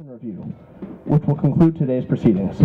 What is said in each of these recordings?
review, which will conclude today's proceedings.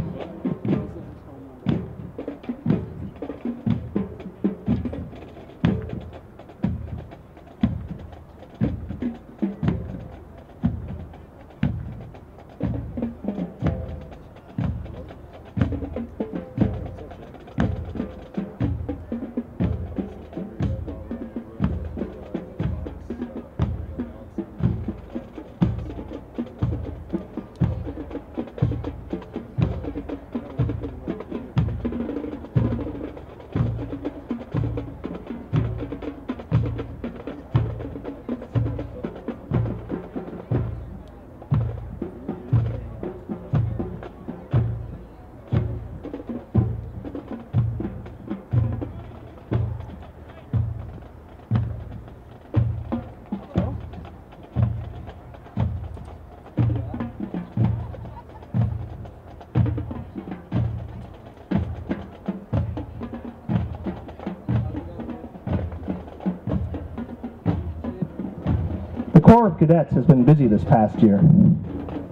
Of Cadets has been busy this past year.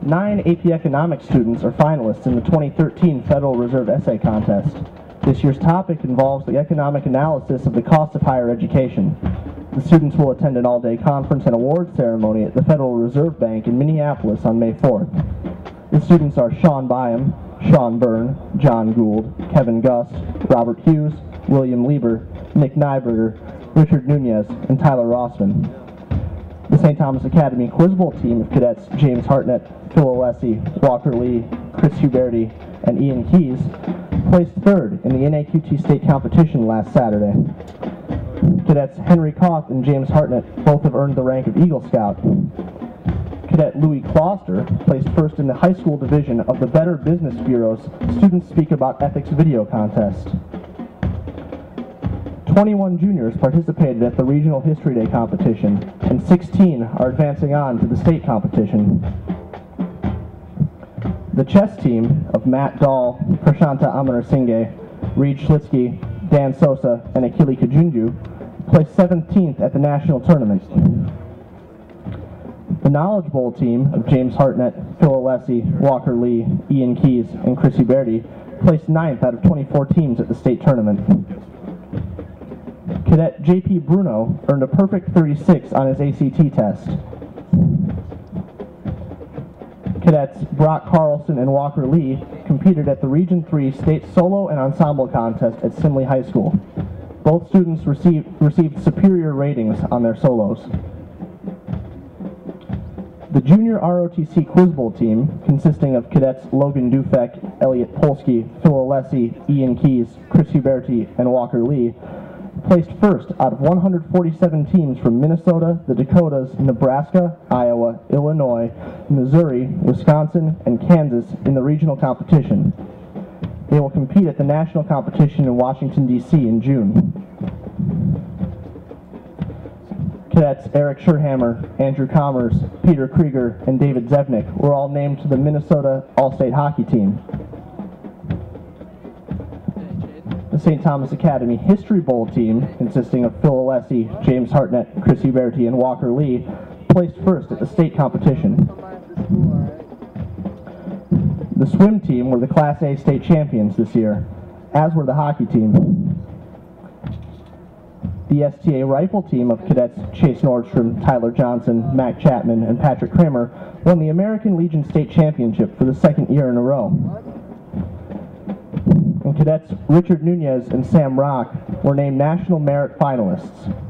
Nine AP Economics students are finalists in the 2013 Federal Reserve Essay Contest. This year's topic involves the economic analysis of the cost of higher education. The students will attend an all-day conference and award ceremony at the Federal Reserve Bank in Minneapolis on May 4th. The students are Sean Byam, Sean Byrne, John Gould, Kevin Gust, Robert Hughes, William Lieber, Nick Nyberger, Richard Nunez, and Tyler Rossman. The St. Thomas Academy Quiz Bowl team of cadets James Hartnett, Phil Alessi, Walker Lee, Chris Huberti, and Ian Keys placed third in the NAQT state competition last Saturday. Cadets Henry Koth and James Hartnett both have earned the rank of Eagle Scout. Cadet Louis Kloster placed first in the high school division of the Better Business Bureau's Students Speak About Ethics video contest. 21 juniors participated at the Regional History Day competition, and 16 are advancing on to the state competition. The chess team of Matt Dahl, Prashanta Amarasinge, Reed Schlitsky, Dan Sosa, and Akili Kajunju placed 17th at the national tournament. The Knowledge Bowl team of James Hartnett, Phil Alessi, Walker Lee, Ian Keys, and Chris Huberti placed 9th out of 24 teams at the state tournament. Cadet JP Bruno earned a perfect 36 on his ACT test. Cadets Brock Carlson and Walker Lee competed at the Region 3 State Solo and Ensemble Contest at Simley High School. Both students received, received superior ratings on their solos. The junior ROTC Quiz Bowl team, consisting of cadets Logan Dufek, Elliot Polsky, Phil Alessi, Ian Keys, Chris Huberti, and Walker Lee, placed first out of 147 teams from Minnesota, the Dakotas, Nebraska, Iowa, Illinois, Missouri, Wisconsin, and Kansas in the regional competition. They will compete at the national competition in Washington, D.C. in June. Cadets Eric Scherhammer, Andrew Commerce, Peter Krieger, and David Zevnik were all named to the Minnesota All-State Hockey Team. The St. Thomas Academy History Bowl team, consisting of Phil Alessi, James Hartnett, Chris Huberti, and Walker Lee, placed first at the state competition. The swim team were the Class A state champions this year, as were the hockey team. The STA rifle team of cadets Chase Nordstrom, Tyler Johnson, Mac Chapman, and Patrick Kramer won the American Legion State Championship for the second year in a row. Cadets Richard Nunez and Sam Rock were named National Merit finalists.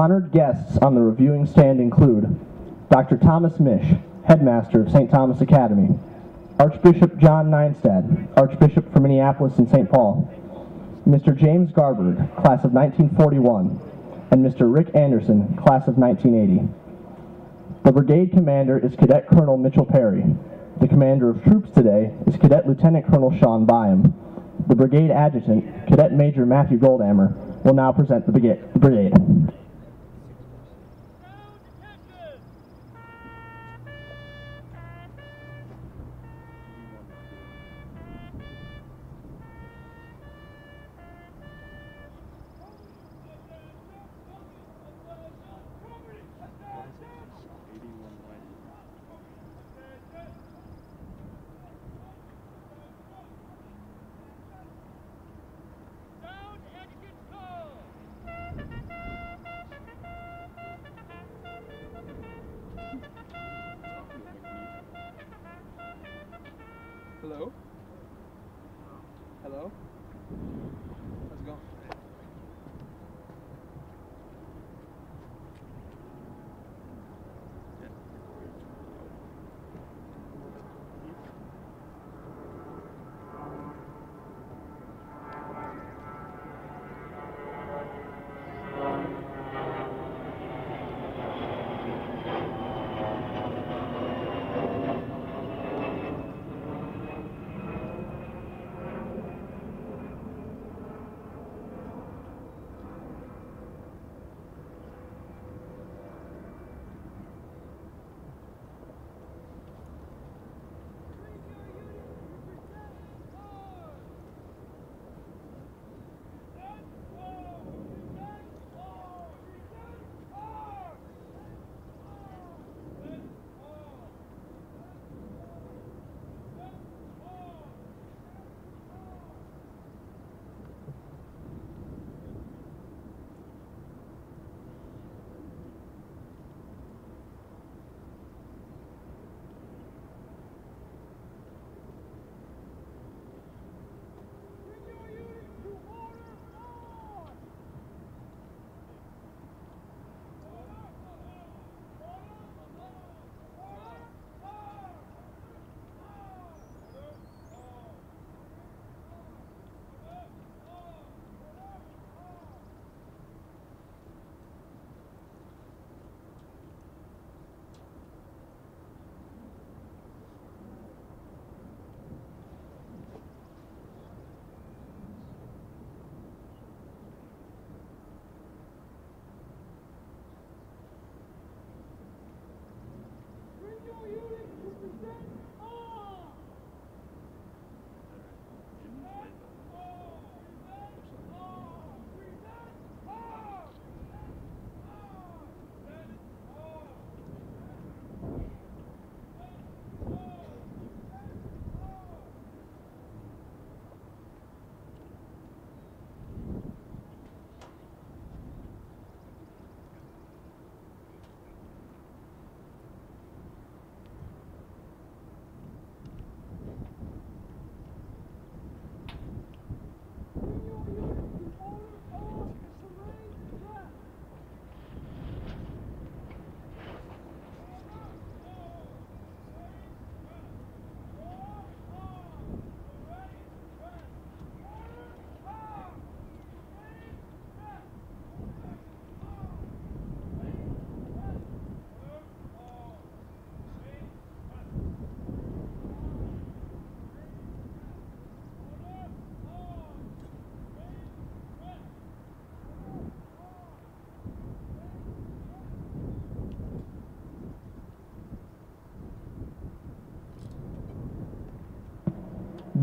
Honored guests on the reviewing stand include Dr. Thomas Mish, Headmaster of St. Thomas Academy, Archbishop John Nienstedt, Archbishop for Minneapolis and St. Paul, Mr. James Garberg, Class of 1941, and Mr. Rick Anderson, Class of 1980. The brigade commander is Cadet Colonel Mitchell Perry. The commander of troops today is Cadet Lieutenant Colonel Sean Byam. The brigade adjutant, Cadet Major Matthew Goldhammer, will now present the brigade. Hello? How's it going?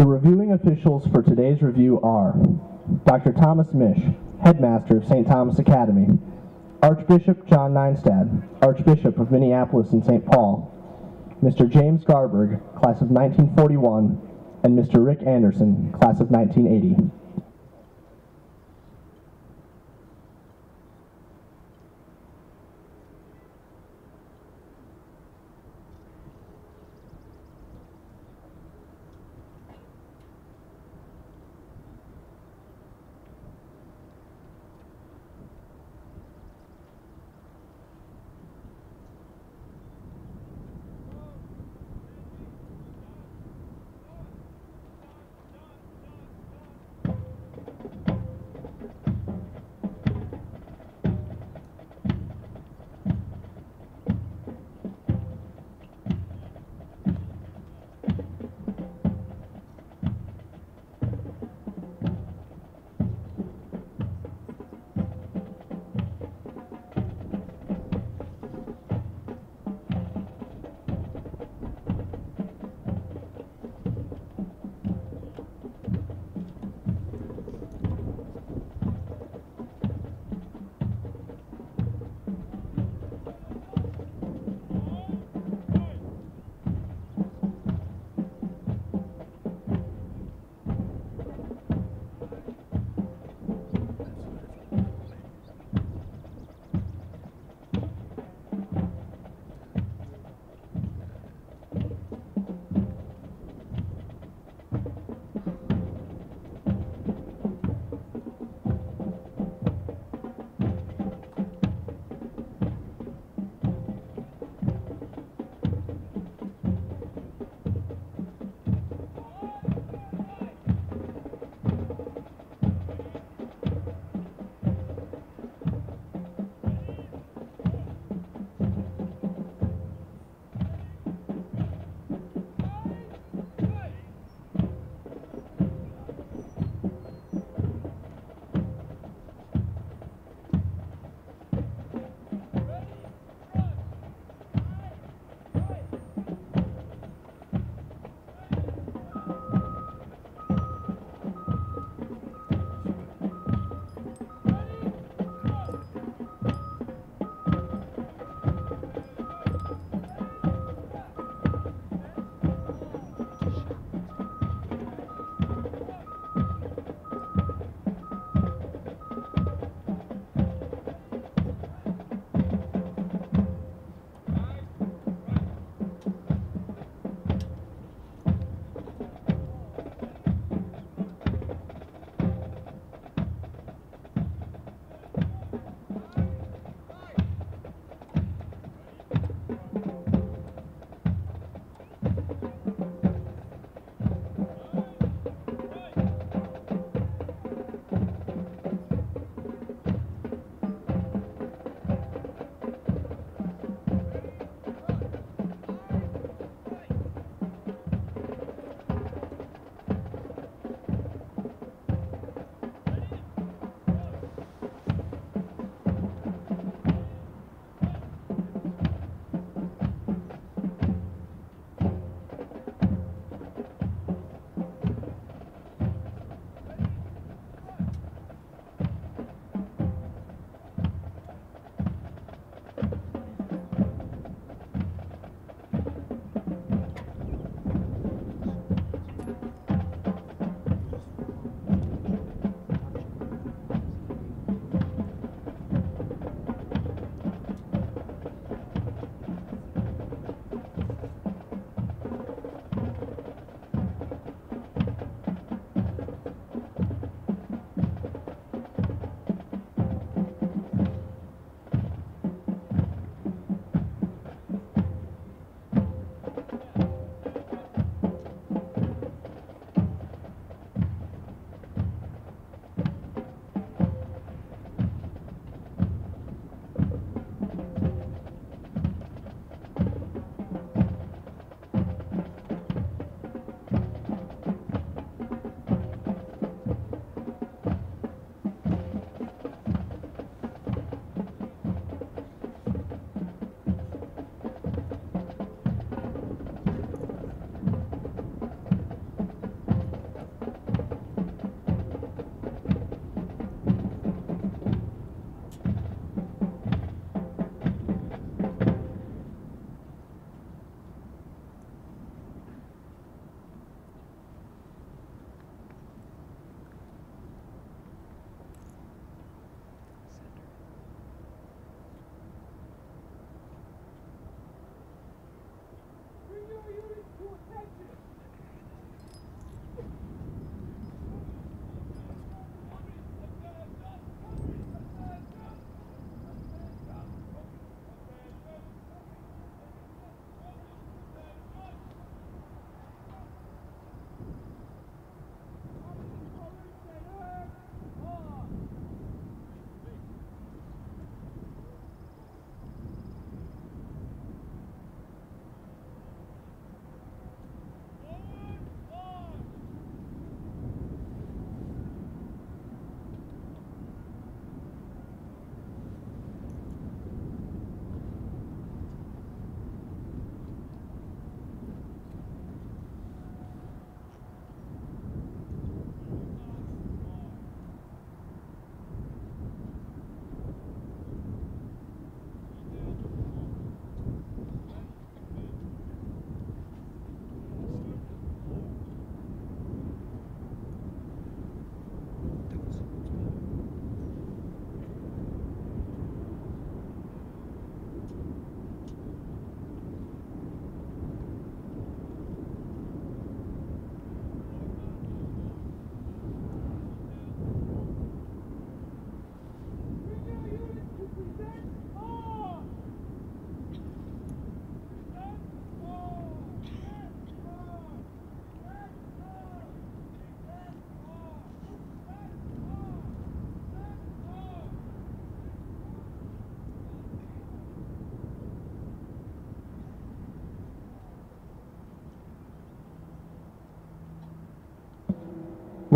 Reviewing officials for today's review are Dr. Thomas Mish, Headmaster of St. Thomas Academy, Archbishop John Nienstedt, Archbishop of Minneapolis and St. Paul, Mr. James Garberg, Class of 1941, and Mr. Rick Anderson, Class of 1980.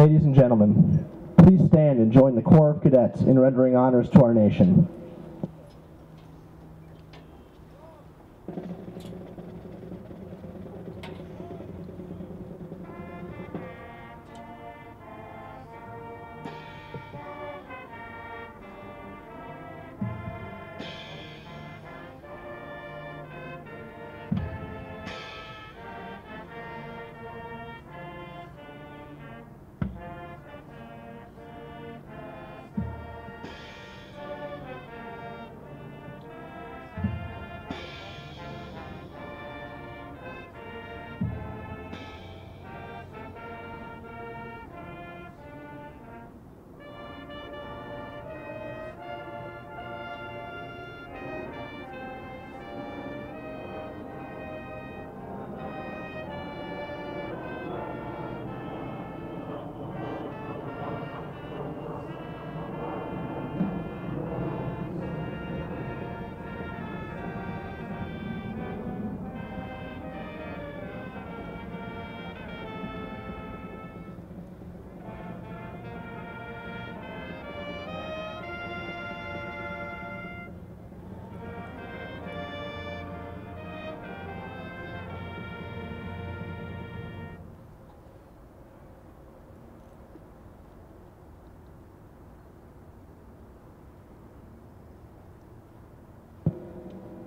Ladies and gentlemen, please stand and join the Corps of Cadets in rendering honors to our nation.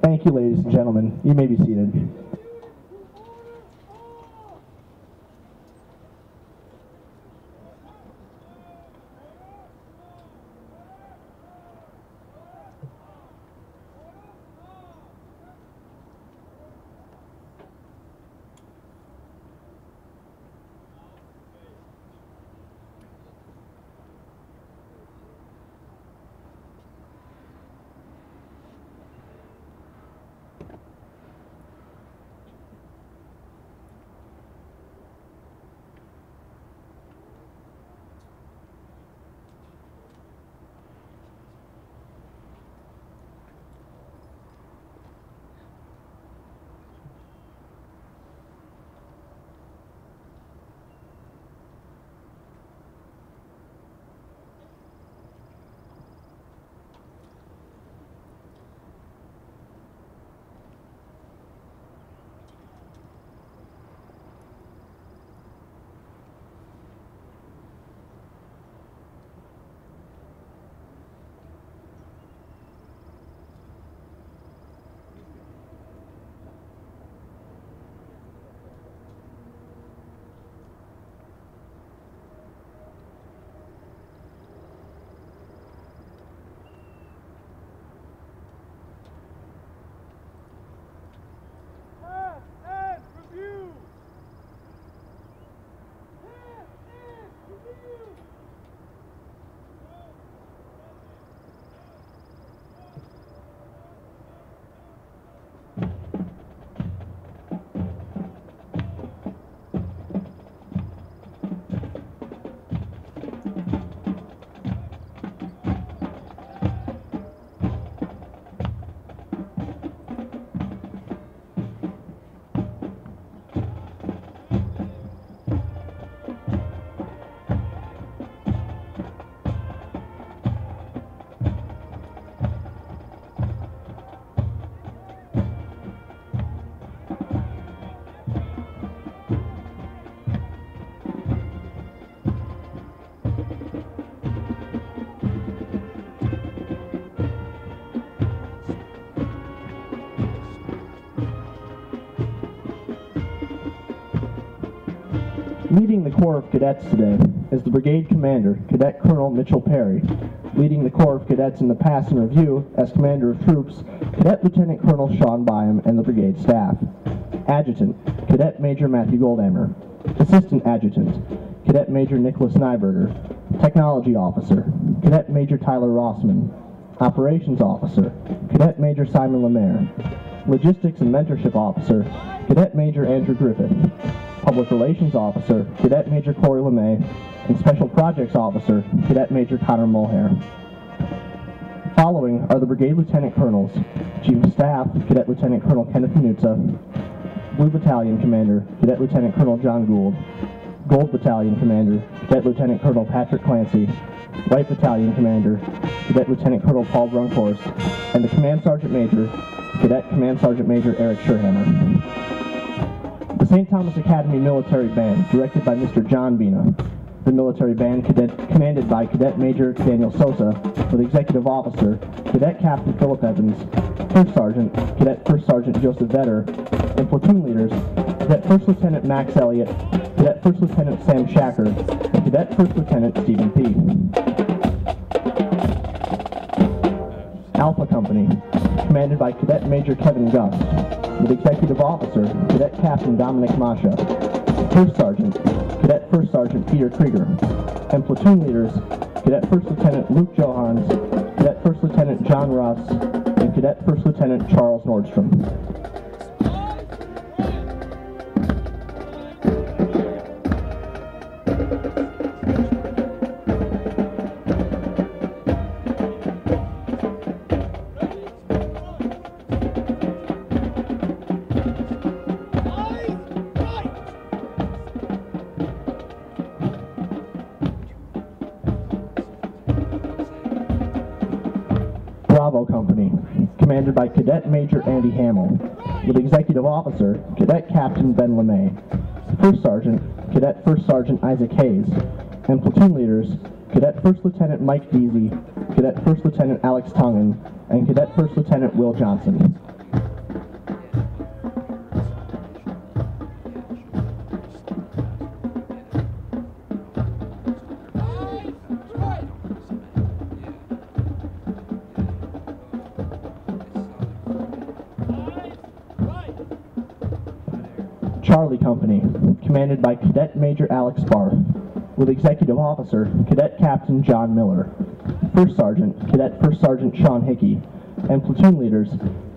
Thank you, ladies and gentlemen. You may be seated. Leading the Corps of Cadets today is the Brigade Commander, Cadet Colonel Mitchell Perry. Leading the Corps of Cadets in the pass and review as Commander of Troops, Cadet Lieutenant Colonel Sean Byam and the Brigade staff. Adjutant, Cadet Major Matthew Goldhammer. Assistant Adjutant, Cadet Major Nicholas Nyberger. Technology Officer, Cadet Major Tyler Rossman. Operations Officer, Cadet Major Simon Lemaire. Logistics and Mentorship Officer, Cadet Major Andrew Griffith. Public Relations Officer, Cadet Major Corey LeMay, and Special Projects Officer, Cadet Major Connor Mulhare. Following are the Brigade Lieutenant Colonels, Chief of Staff, Cadet Lieutenant Colonel Kenneth Minutza, Blue Battalion Commander, Cadet Lieutenant Colonel John Gould, Gold Battalion Commander, Cadet Lieutenant Colonel Patrick Clancy, White Battalion Commander, Cadet Lieutenant Colonel Paul Brunkhorst, and the Command Sergeant Major, Cadet Command Sergeant Major Eric Sherhammer. St. Thomas Academy Military Band, directed by Mr. John Bina. The military band cadet, commanded by Cadet Major Daniel Sosa, with Executive Officer, Cadet Captain Philip Evans, First Sergeant, Cadet First Sergeant Joseph Vetter, and platoon leaders, Cadet First Lieutenant Max Elliott, Cadet First Lieutenant Sam Shacker, and Cadet First Lieutenant Stephen P. Alpha Company, commanded by Cadet Major Kevin Gus, with Executive Officer, Cadet Captain Dominic Masha, First Sergeant, Cadet First Sergeant Peter Krieger, and platoon leaders, Cadet First Lieutenant Luke Johans, Cadet First Lieutenant John Ross, and Cadet First Lieutenant Charles Nordstrom. Cadet Major Andy Hamill, with Executive Officer, Cadet Captain Ben LeMay, First Sergeant, Cadet First Sergeant Isaac Hayes, and platoon leaders, Cadet First Lieutenant Mike Deasy, Cadet First Lieutenant Alex Tongan, and Cadet First Lieutenant Will Johnson. By Cadet Major Alex Barth, with Executive Officer, Cadet Captain John Miller, First Sergeant, Cadet First Sergeant Sean Hickey, and platoon leaders,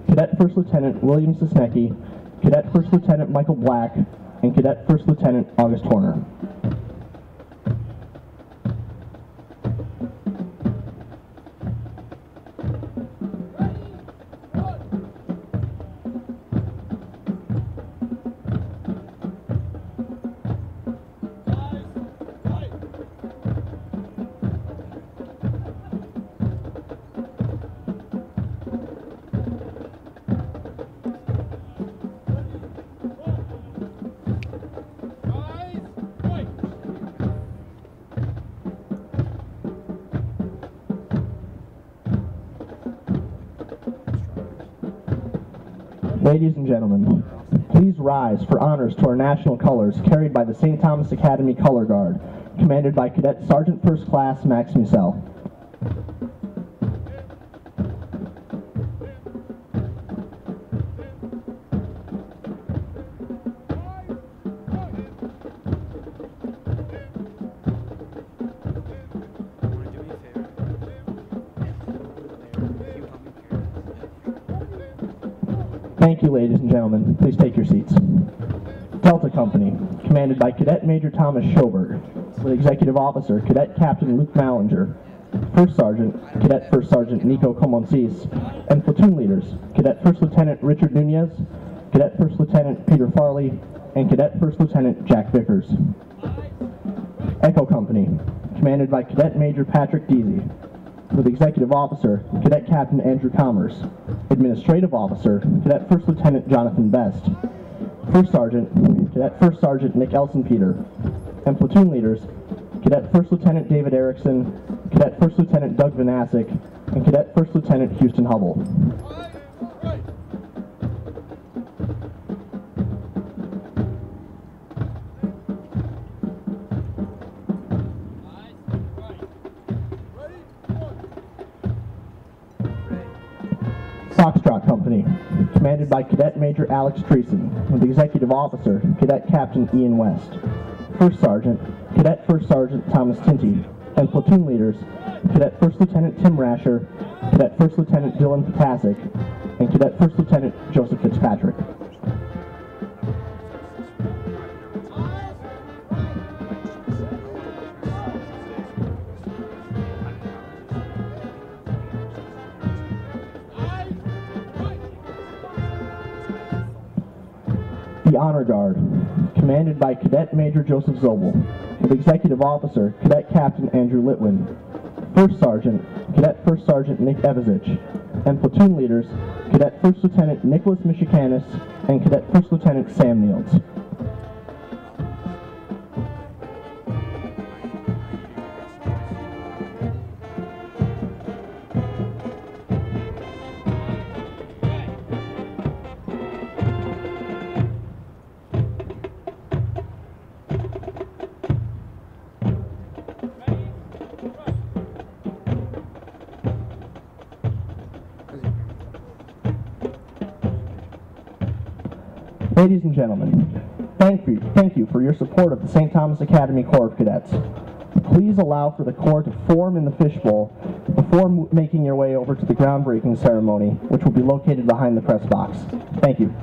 Cadet First Lieutenant William Sisnecki, Cadet First Lieutenant Michael Black, and Cadet First Lieutenant August Horner. Ladies and gentlemen, please rise for honors to our national colors carried by the St. Thomas Academy Color Guard, commanded by Cadet Sergeant First Class Max Musell. Thank you, ladies and gentlemen. Please take your seats. Delta Company, commanded by Cadet Major Thomas Schoberg, with Executive Officer Cadet Captain Luke Mallinger, First Sergeant Cadet First Sergeant Nico Comoncis, and platoon leaders Cadet First Lieutenant Richard Nunez, Cadet First Lieutenant Peter Farley, and Cadet First Lieutenant Jack Vickers. Echo Company, commanded by Cadet Major Patrick Deasy, with Executive Officer, Cadet Captain Andrew Commerce, Administrative Officer, Cadet First Lieutenant Jonathan Best, First Sergeant, Cadet First Sergeant Nick Elson Peter, and platoon leaders, Cadet First Lieutenant David Erickson, Cadet First Lieutenant Doug Vanasek, and Cadet First Lieutenant Houston Hubble. Foxtrot Company, commanded by Cadet Major Alex Treason, with Executive Officer, Cadet Captain Ian West, First Sergeant, Cadet First Sergeant Thomas Tinty, and platoon leaders, Cadet First Lieutenant Tim Rasher, Cadet First Lieutenant Dylan Potasic, and Cadet First Lieutenant Joseph Fitzpatrick. Honor Guard, commanded by Cadet Major Joseph Zobel, of Executive Officer, Cadet Captain Andrew Litwin. First Sergeant, Cadet First Sergeant Nick Evazich. And platoon leaders, Cadet First Lieutenant Nicholas Michikanis and Cadet First Lieutenant Sam Niels. Gentlemen, thank you, thank you for your support of the St. Thomas Academy Corps of Cadets. Please allow for the Corps to form in the fishbowl before making your way over to the groundbreaking ceremony, which will be located behind the press box. Thank you.